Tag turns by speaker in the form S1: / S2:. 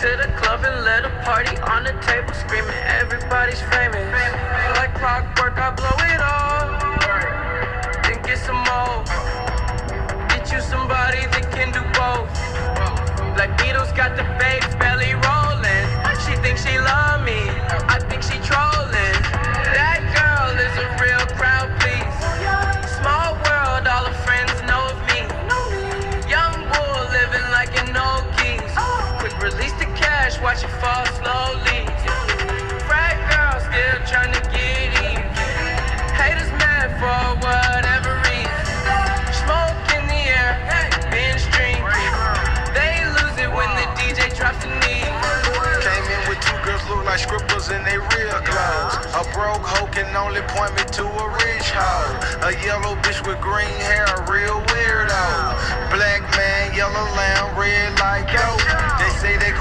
S1: To the club and let a party on the table, screaming everybody's famous. Like clockwork, I blow it all, then get some more. Get you somebody that can do both. Black Beatles got the bass watch it fall slowly. Frat girl still trying to get even. Haters mad for whatever reason. Smoke in the air, binge drink. They lose it when the DJ drops the knee.
S2: Came in with two girls look like scribbles in they real clothes. A broke hoe can only point me to a rich hoe. A yellow bitch with green hair, a real weirdo. Black man, yellow lamb, red like dope. They say they